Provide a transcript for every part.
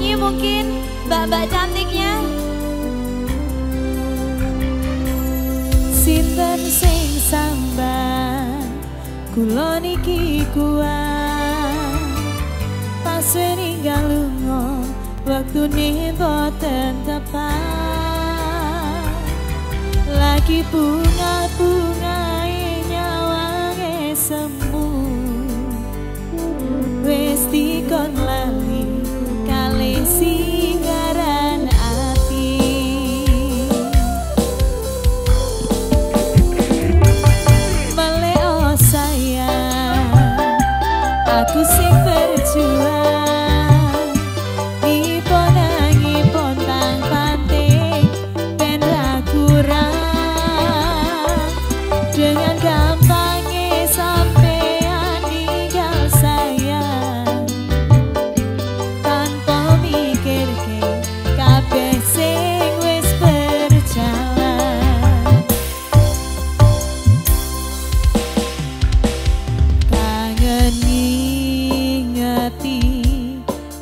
nyanyi mungkin mbak-mbak cantiknya. Sinten sing sambat kula niki kuat pas ninggal lunga waktune boten tepat lagi bunga-bunga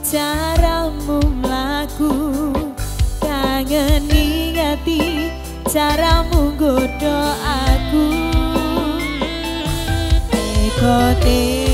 caramu melaku kangen ingati caramu godo aku. Ekote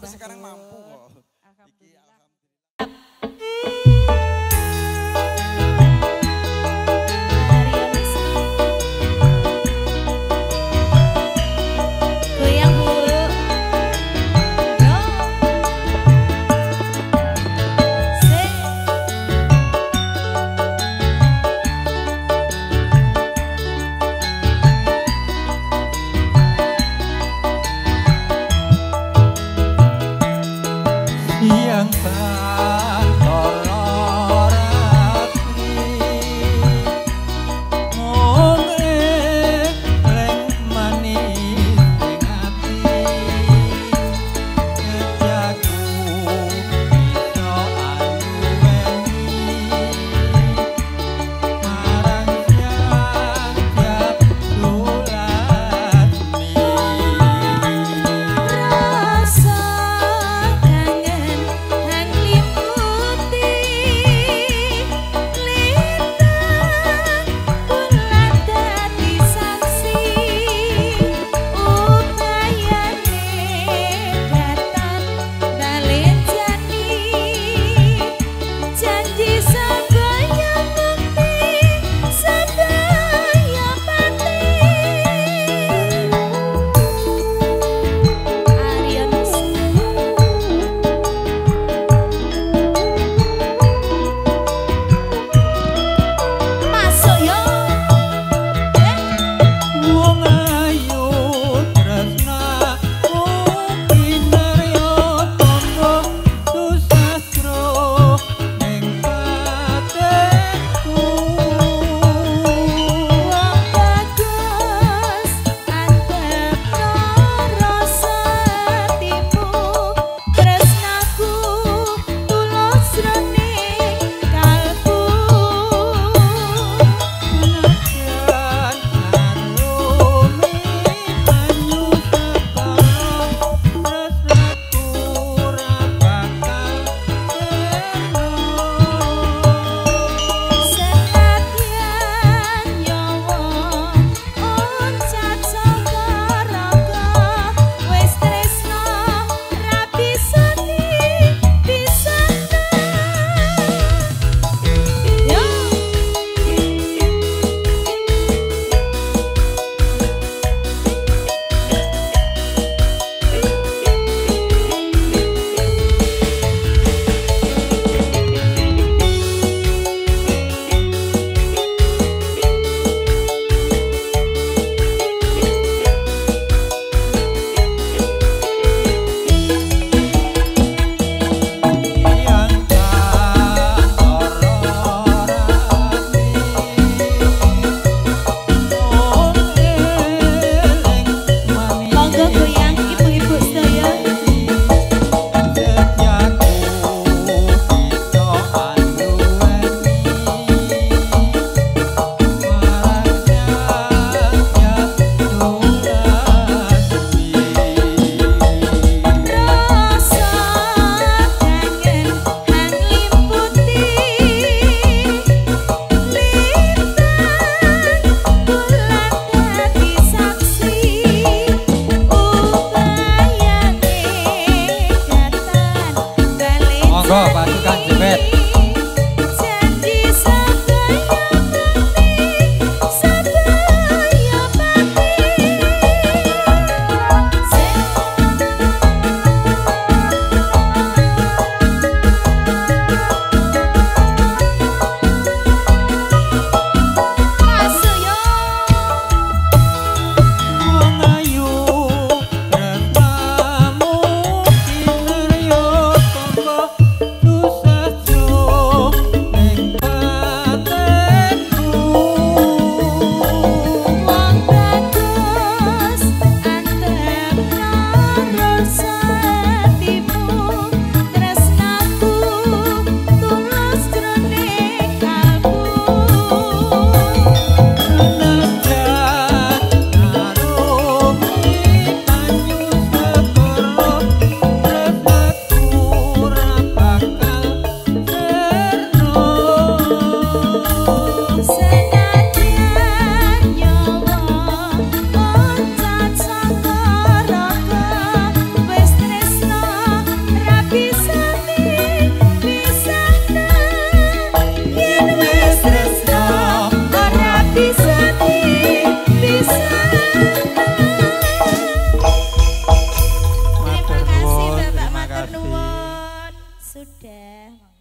Tapos sa 谢谢。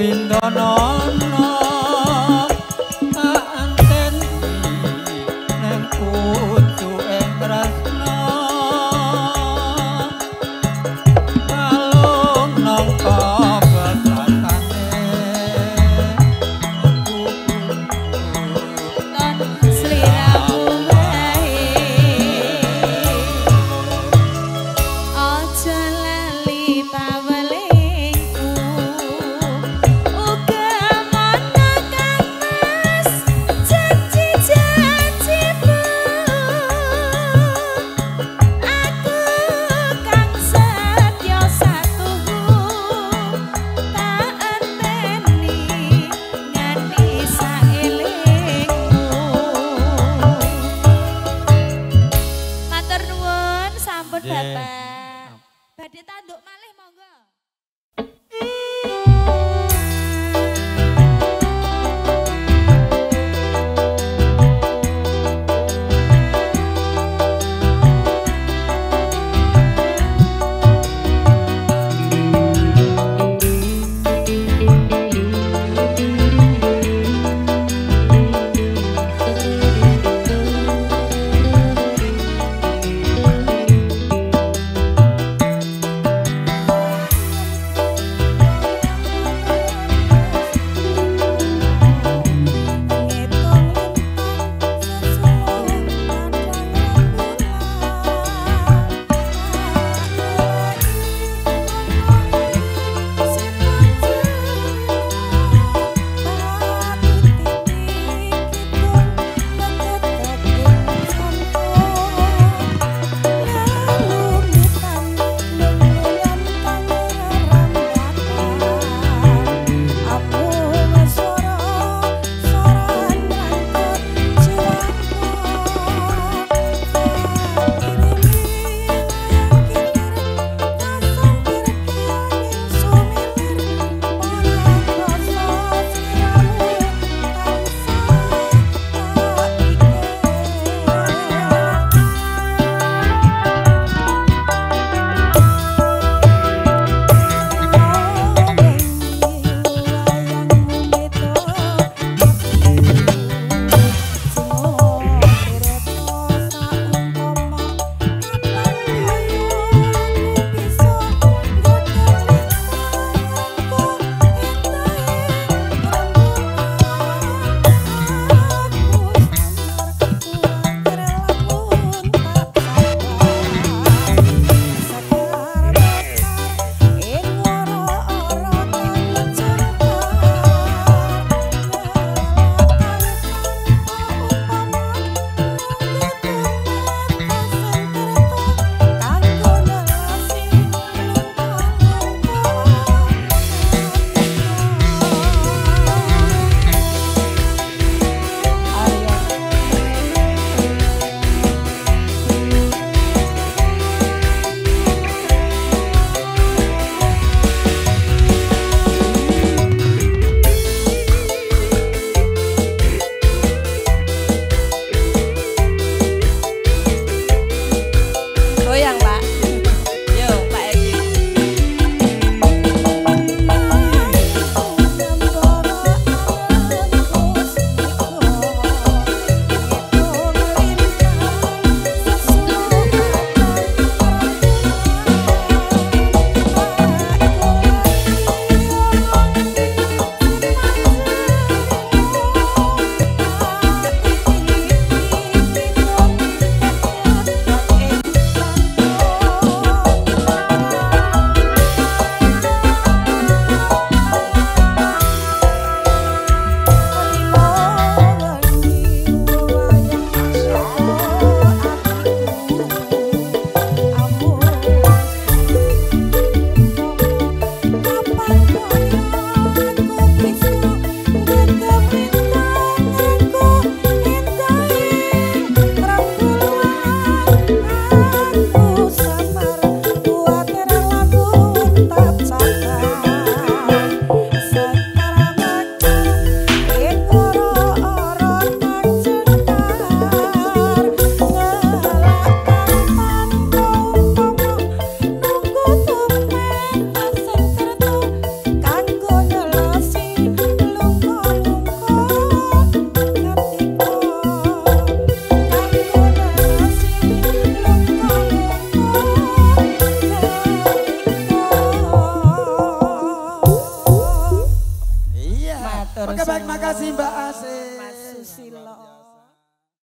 in the non